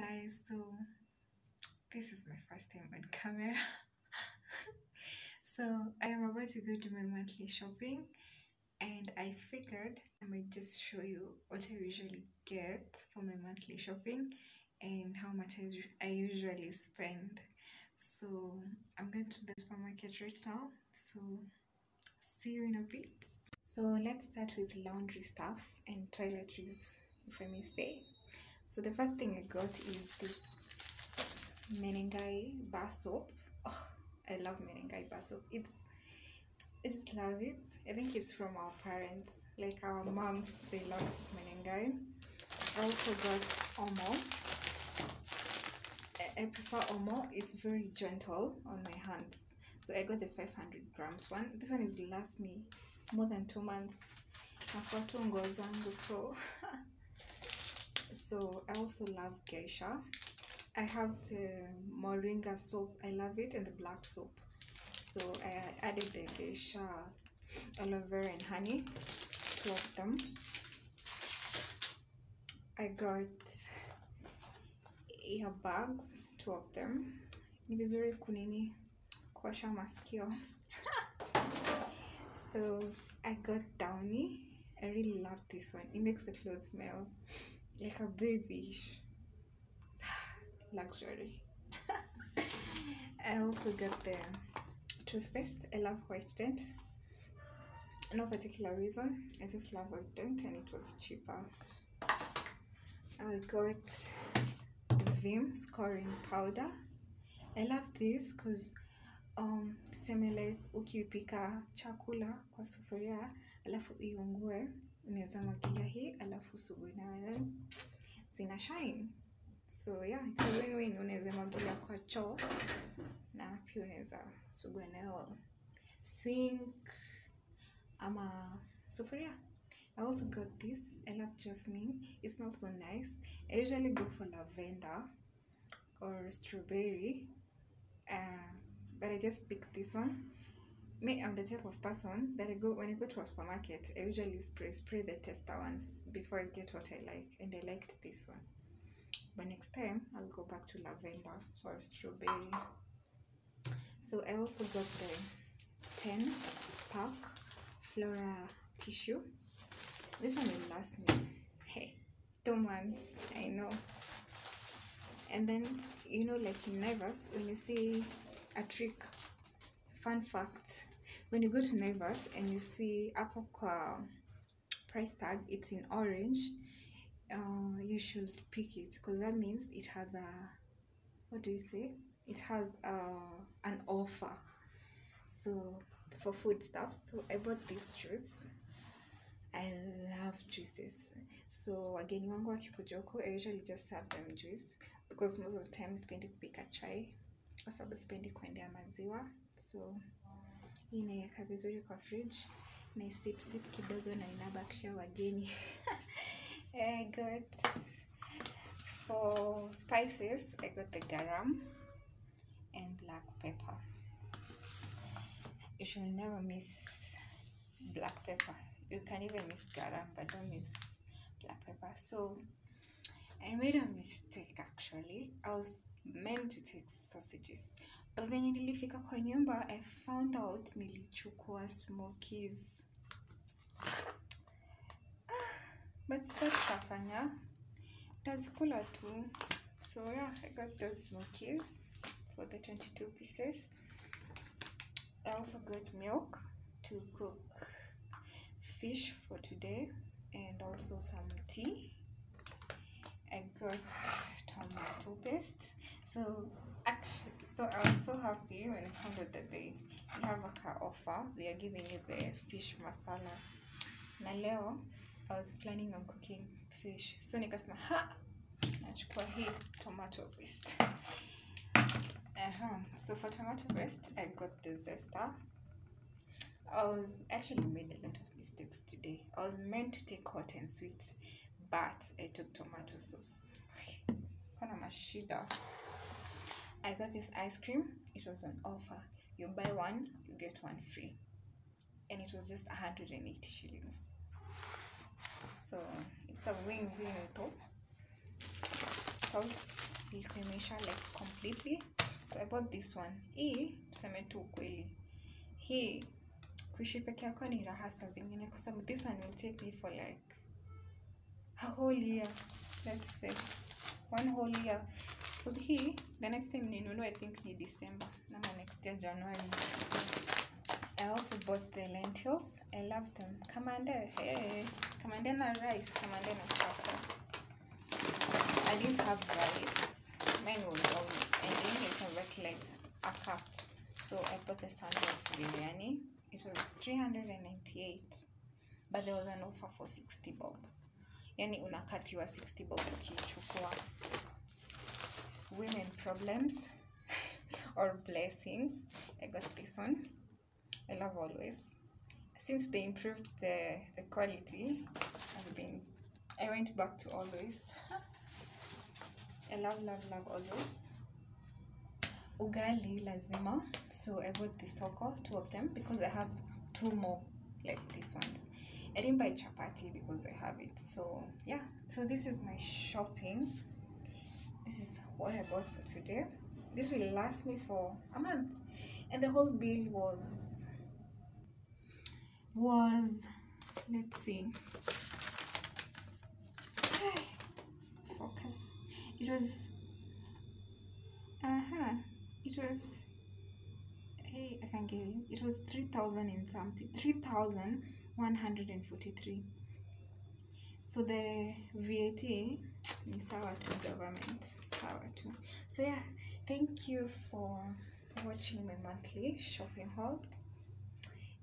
guys, so this is my first time on camera. so I am about to go do my monthly shopping and I figured I might just show you what I usually get for my monthly shopping and how much I, I usually spend. So I'm going to the supermarket right now. So see you in a bit. So let's start with laundry stuff and toiletries, if I may say. So the first thing I got is this Menengai bar soap. Oh, I love Menengai bar soap. It's I just love it. I think it's from our parents, like our moms. They love Menengai. I also got Omo. I- prefer Omo. It's very gentle on my hands. So I got the 500 grams one. This one is last me more than two months. Nafua tu nguo zangu so so I also love geisha. I have the moringa soap. I love it and the black soap. So I added the geisha, aloe vera and honey, two of them. I got ear bags two of them. Ni vizuri kunini kuosha masikio. so I got Downy. I really love this one. It makes the clothes smell like a babyish luxury. I also got the toothpaste. I love Whitedent. No particular reason. I just love Whitedent and it was cheaper. I got Vim scoring powder. I love this because um, tuseme like ukipika chakula kwa sufuria alafu iungue unaweza mwagilia hii alafu subuhi nayo zina shine so yeah it's a win-win unaweza mwagilia kwa choo na pia unaweza sugua nayo sink ama sufuria I also got this. I love jasmine. It smells so nice. I usually go for lavender or strawberry, uh, but I just picked this one. Me, I'm the type of person that I go when I go to a supermarket. I usually spray spray the tester ones before I get what I like, and I liked this one. But next time I'll go back to lavender or strawberry. So I also got the 10 pack Flora tissue. This one will last me. Hey, two months. I know. And then you know, like in Naivas, when you see a trick, fun fact, when you go to Naivas and you see hapo price tag, it's in orange. Uh, you should pick it because that means it has a what do you say? It has uh, an offer. So it's for food stuff. So I bought this juice. I love juices. So wageni wangu wakikuja huku, I usually just serve them juice because most of the time sipendi kupika chai Also, kwa sababu sipendi kuendea maziwa. So hii naiweka vizuri kwa fridge na sip sip kidogo na inabakisha wageni. I got for spices, I got the garam and black pepper. You should never miss black pepper. You can even miss garam, but don't miss black pepper. So I made a mistake actually. I was meant to take sausages. Venye nilifika kwa nyumba, I found out nilichukua smokies. Ah, but sasa tutafanya tazikula tu. So yeah, I got those smokies for the 22 pieces. I also got milk to cook fish for today and also some tea. I got tomato paste. So actually, so I was so happy when I found out that they have a car offer. They are giving you the fish masala. Na leo I was planning on cooking fish. So nikasema ha, nachukua hii tomato paste. Uh-huh. So for tomato paste, I got the Zesta. I was actually made a lot of mistakes today. I was meant to take hot and sweet, but I took tomato sauce. Kana mashida. I got this ice cream. It was on offer. You buy one, you get one free. And it was just 180 shillings. So it's a win-win top. Salt ilikuwa imeisha like completely so i bought this one hii tuseme tu ukweli hii kuishi peke yako ni raha saa zingine kwa sababu this one will take me for like a whole year let's say one whole year so hii the next time ninunua i think ni december ama next year january I also bought the lentils. I love them. Kamande, hey, kamande na rice, kamande na chapel. I didn't have rice. Mine was almost ending. It was like, like a cup. So I bought the sandals biryani. It was 398. But there was an offer for 60 bob. Yani unakatiwa 60 bob ukichukua. Women problems or blessings. I got this one. I love always. Since they improved the the quality, I've been I went back to always. I love love love always. Ugali lazima. So I bought the soko, two of them, because I have two more like these ones. I didn't buy chapati because I have it. So yeah. So this is my shopping. This is what I bought for today. This will last me for a month. And the whole bill was was let's see. Focus. It was uh-huh. It was hey i can get it. It was 3000 and something 3143 so the vat ni sawa to government sawa to so yeah thank you for watching my monthly shopping haul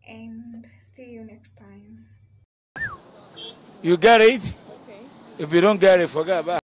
and see you next time. You get it? Okay. If you don't get it, forget about it.